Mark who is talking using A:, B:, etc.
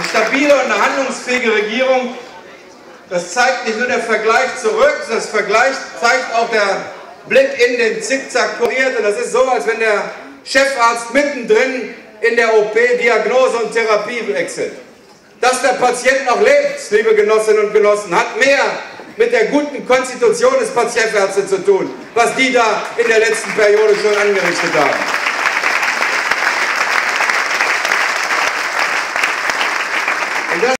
A: Eine stabile und eine handlungsfähige Regierung, das zeigt nicht nur der Vergleich zurück, das Vergleich zeigt auch der Blick in den Zickzack kuriert. Und das ist so, als wenn der Chefarzt mittendrin in der OP Diagnose und Therapie wechselt. Dass der Patient noch lebt, liebe Genossinnen und Genossen, hat mehr mit der guten Konstitution des Patientärztes zu tun, was die da in der letzten Periode schon angerichtet haben. And that's